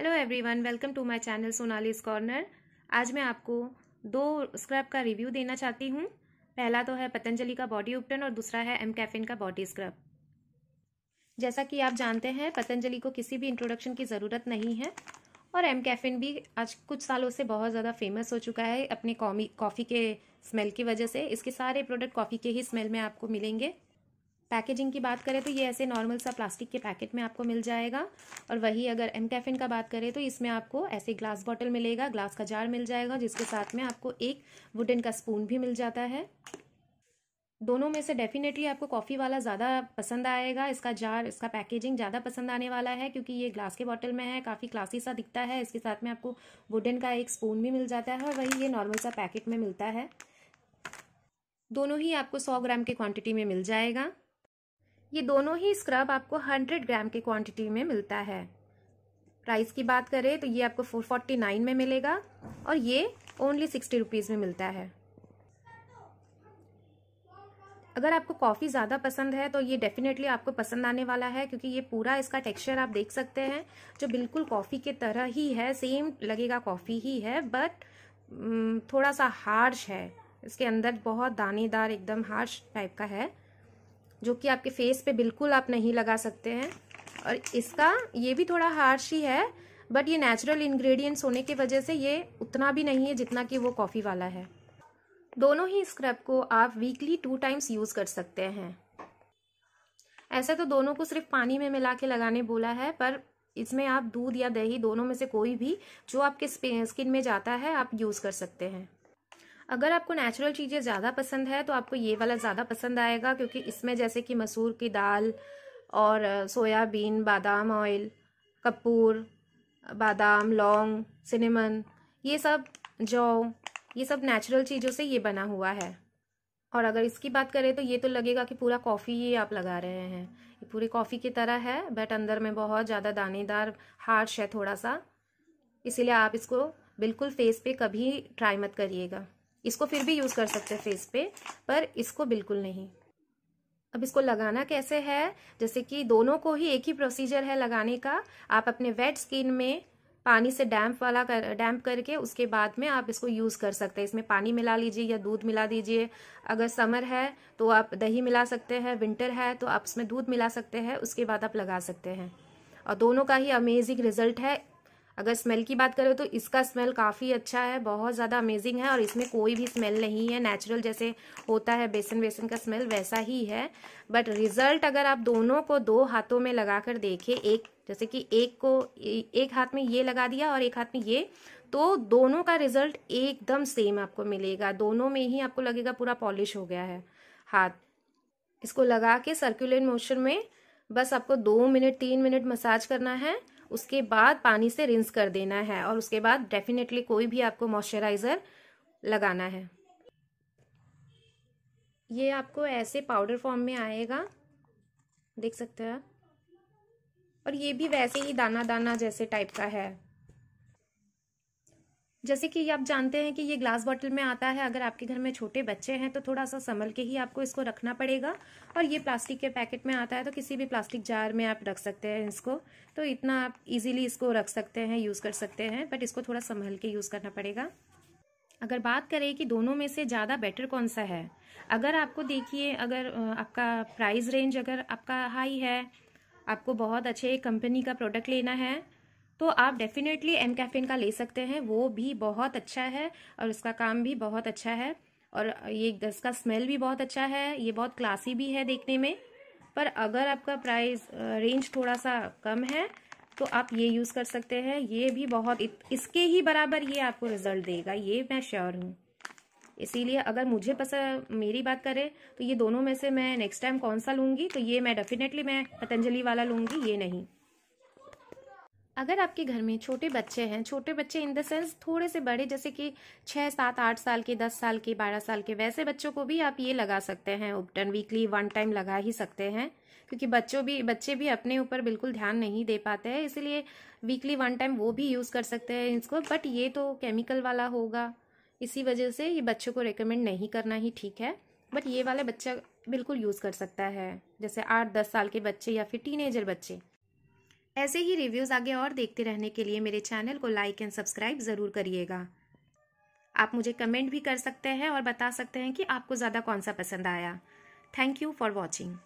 Hello everyone welcome to my channel Sonali's corner आज मैं आपको दो स्क्रब का रिव्यू देना चाहती हूँ। पहला तो है पतंजलि का बॉडी उपटन और दूसरा है एम कैफिन का बॉडी स्क्रब जैसा कि आप जानते हैं, पतंजलि को किसी भी इंट्रोडक्शन की ज़रूरत नहीं है और एम कैफिन भी आज कुछ सालों से बहुत ज़्यादा फ़ेमस हो चुका है अपने कॉफ़ी के स्मेल की वजह से। इसके सारे प्रोडक्ट कॉफ़ी के ही स्मेल में आपको मिलेंगे। पैकेजिंग की बात करें तो ये ऐसे नॉर्मल सा प्लास्टिक के पैकेट में आपको मिल जाएगा। और वही अगर एम कैफिन का बात करें तो इसमें आपको ऐसे ग्लास बॉटल मिलेगा ग्लास का जार मिल जाएगा, जिसके साथ में आपको एक वुडन का स्पून भी मिल जाता है। दोनों में से डेफिनेटली आपको कॉफ़ी वाला ज़्यादा पसंद आएगा, इसका जार, इसका पैकेजिंग ज़्यादा पसंद आने वाला है, क्योंकि ये ग्लास के बॉटल में है, काफ़ी क्लासी सा दिखता है, इसके साथ में आपको वुडन का एक स्पून भी मिल जाता है और वही ये नॉर्मल सा पैकेट में मिलता है। दोनों ही आपको सौ ग्राम की क्वांटिटी में मिल जाएगा। ये दोनों ही स्क्रब आपको 100 ग्राम की क्वांटिटी में मिलता है। प्राइस की बात करें तो ये आपको 449 में मिलेगा और ये ओनली सिक्सटी रुपीज़ में मिलता है। अगर आपको कॉफ़ी ज़्यादा पसंद है तो ये डेफिनेटली आपको पसंद आने वाला है क्योंकि ये पूरा इसका टेक्सचर आप देख सकते हैं, जो बिल्कुल कॉफ़ी के तरह ही है सेम लगेगा कॉफ़ी ही है बट थोड़ा सा हार्श है। इसके अंदर बहुत दानेदार, एकदम हार्श टाइप का है। जो कि आपके फेस पे बिल्कुल आप नहीं लगा सकते हैं। और इसका ये भी थोड़ा हार्श ही है बट ये नेचुरल इंग्रेडिएंट्स होने की वजह से ये उतना भी नहीं है जितना कि वो कॉफ़ी वाला है। दोनों ही स्क्रब को आप वीकली टू टाइम्स यूज़ कर सकते हैं। ऐसे तो दोनों को सिर्फ़ पानी में मिला के लगाने बोला है, पर इसमें आप दूध या दही दोनों में से कोई भी जो आपके स्किन में जाता है, आप यूज़ कर सकते हैं। अगर आपको नेचुरल चीज़ें ज़्यादा पसंद है तो आपको ये वाला ज़्यादा पसंद आएगा, क्योंकि इसमें जैसे कि मसूर की दाल और सोयाबीन, बादाम ऑयल कपूर, बादाम, लौंग सिनेमन ये सब जौ, ये सब नेचुरल चीज़ों से ये बना हुआ है। और अगर इसकी बात करें तो ये तो लगेगा कि पूरा कॉफ़ी ही आप लगा रहे हैं। ये पूरी कॉफ़ी की तरह है बट अंदर में बहुत ज़्यादा दानेदार हार्श है थोड़ा सा। इसीलिए आप इसको बिल्कुल फेस पे कभी ट्राई मत करिएगा। इसको फिर भी यूज़ कर सकते हैं फेस पे, पर इसको बिल्कुल नहीं। अब इसको लगाना कैसे है? जैसे कि दोनों को ही एक ही प्रोसीजर है लगाने का। आप अपने वेट स्किन में पानी से डैम्प वाला कर डैम्प करके उसके बाद में आप इसको यूज़ कर सकते हैं। इसमें पानी मिला लीजिए या दूध मिला दीजिए। अगर समर है तो आप दही मिला सकते हैं। विंटर है तो आप इसमें दूध मिला सकते हैं। उसके बाद आप लगा सकते हैं। और दोनों का ही अमेजिंग रिज़ल्ट है। अगर स्मेल की बात करें तो इसका स्मेल काफ़ी अच्छा है, बहुत ज़्यादा अमेजिंग है और इसमें कोई भी स्मेल नहीं है। नेचुरल जैसे होता है बेसन बेसन का स्मेल वैसा ही है। बट रिज़ल्ट अगर आप दोनों को दो हाथों में लगा कर देखें, एक जैसे कि एक को एक हाथ में ये लगा दिया और एक हाथ में ये तो दोनों का रिज़ल्ट एकदम सेम आपको मिलेगा। दोनों में ही आपको लगेगा पूरा पॉलिश हो गया है। हाथ, इसको लगा के सर्कुलर मोशन में बस आपको दो मिनट, तीन मिनट मसाज करना है। उसके बाद पानी से रिंस कर देना है और उसके बाद डेफिनेटली कोई भी आपको मॉइस्चराइज़र लगाना है। ये आपको ऐसे पाउडर फॉर्म में आएगा। देख सकते हैं और ये भी वैसे ही दाना दाना जैसे टाइप का है। जैसे कि आप जानते हैं कि ये ग्लास बॉटल में आता है, अगर आपके घर में छोटे बच्चे हैं तो थोड़ा सा संभल के ही आपको इसको रखना पड़ेगा। और ये प्लास्टिक के पैकेट में आता है तो किसी भी प्लास्टिक जार में आप रख सकते हैं इसको। तो इतना आप इजीली इसको रख सकते हैं यूज़ कर सकते हैं बट इसको थोड़ा संभल के यूज़ करना पड़ेगा। अगर बात करें कि दोनों में से ज़्यादा बेटर कौन सा है, अगर आपको देखिए, अगर आपका प्राइस रेंज अगर आपका हाई है, आपको बहुत अच्छे कंपनी का प्रोडक्ट लेना है तो आप डेफिनेटली एम कैफिन का ले सकते हैं। वो भी बहुत अच्छा है और उसका काम भी बहुत अच्छा है। और ये इसका स्मेल भी बहुत अच्छा है। ये बहुत क्लासी भी है देखने में। पर अगर आपका प्राइस रेंज थोड़ा सा कम है तो आप ये यूज़ कर सकते हैं। ये भी बहुत इसके ही बराबर ये आपको रिज़ल्ट देगा। ये मैं श्योर हूँ। इसीलिए अगर मुझे पसंद मेरी बात करें तो ये दोनों में से मैं नेक्स्ट टाइम कौन सा लूँगी तो ये मैं डेफिनेटली मैं पतंजलि वाला लूँगी, ये नहीं। अगर आपके घर में छोटे बच्चे हैं, छोटे बच्चे इन द सेंस थोड़े से बड़े, जैसे कि छः सात, आठ साल के, दस साल के, बारह साल के, वैसे बच्चों को भी आप ये लगा सकते हैं, उपटन वीकली वन टाइम लगा ही सकते हैं, क्योंकि बच्चों भी, बच्चे भी अपने ऊपर बिल्कुल ध्यान नहीं दे पाते हैं, इसलिए वीकली वन टाइम वो भी यूज़ कर सकते हैं इसको बट ये तो केमिकल वाला होगा, इसी वजह से ये बच्चों को रिकमेंड नहीं करना ही ठीक है बट ये वाला बच्चा बिल्कुल यूज़ कर सकता है, जैसे आठ, दस साल के बच्चे या फिर टीनेजर बच्चे। ऐसे ही रिव्यूज़ आगे और देखते रहने के लिए मेरे चैनल को लाइक एंड सब्सक्राइब ज़रूर करिएगा। आप मुझे कमेंट भी कर सकते हैं और बता सकते हैं कि आपको ज़्यादा कौन सा पसंद आया। Thank you for watching.